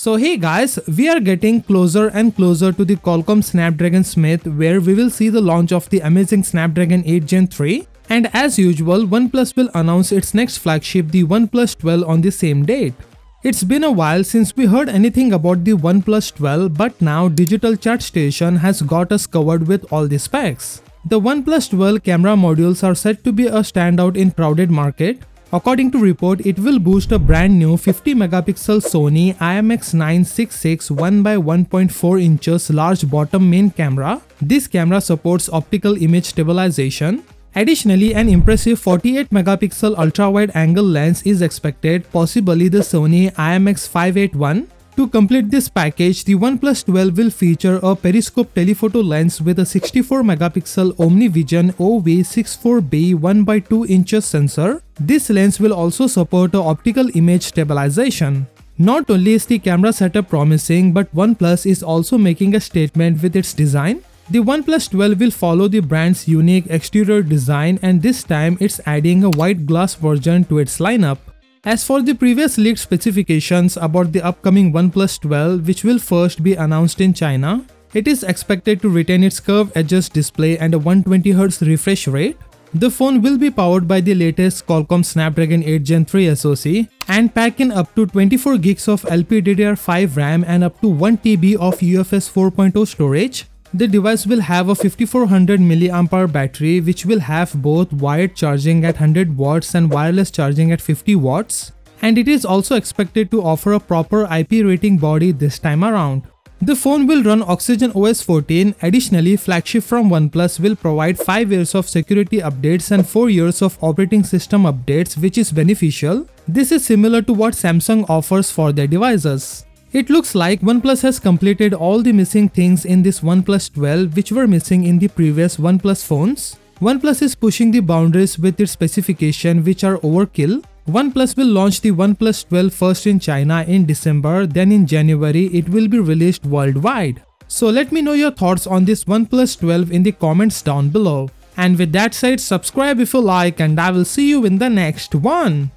So hey guys, we are getting closer and closer to the Qualcomm Snapdragon Summit where we will see the launch of the amazing Snapdragon 8 Gen 3 and as usual OnePlus will announce its next flagship the OnePlus 12 on the same date. It's been a while since we heard anything about the OnePlus 12 but now Digital Chat Station has got us covered with all the specs. The OnePlus 12 camera modules are said to be a standout in crowded market. According to report, it will boost a brand new 50 megapixel Sony IMX966 1x1.4 inches large bottom main camera. This camera supports optical image stabilization. Additionally, an impressive 48 megapixel ultra-wide angle lens is expected, possibly the Sony IMX581. To complete this package, the OnePlus 12 will feature a periscope telephoto lens with a 64 megapixel OmniVision OV64B 1x2 inches sensor. This lens will also support optical image stabilization. Not only is the camera setup promising, but OnePlus is also making a statement with its design. The OnePlus 12 will follow the brand's unique exterior design and this time it's adding a white glass version to its lineup. As for the previous leaked specifications about the upcoming OnePlus 12 which will first be announced in China, it is expected to retain its curved edges display and a 120Hz refresh rate. The phone will be powered by the latest Qualcomm Snapdragon 8 Gen 3 SoC and pack in up to 24 gigs of LPDDR5 RAM and up to 1 TB of UFS 4.0 storage. The device will have a 5400 mAh battery which will have both wired charging at 100 watts and wireless charging at 50 watts. And it is also expected to offer a proper IP rating body this time around. The phone will run Oxygen OS 14. Additionally, flagship from OnePlus will provide 5 years of security updates and 4 years of operating system updates which is beneficial. This is similar to what Samsung offers for their devices. It looks like OnePlus has completed all the missing things in this OnePlus 12 which were missing in the previous OnePlus phones. OnePlus is pushing the boundaries with its specification which are overkill. OnePlus will launch the OnePlus 12 first in China in December, then in January it will be released worldwide. So let me know your thoughts on this OnePlus 12 in the comments down below. And with that said, subscribe if you like and I will see you in the next one.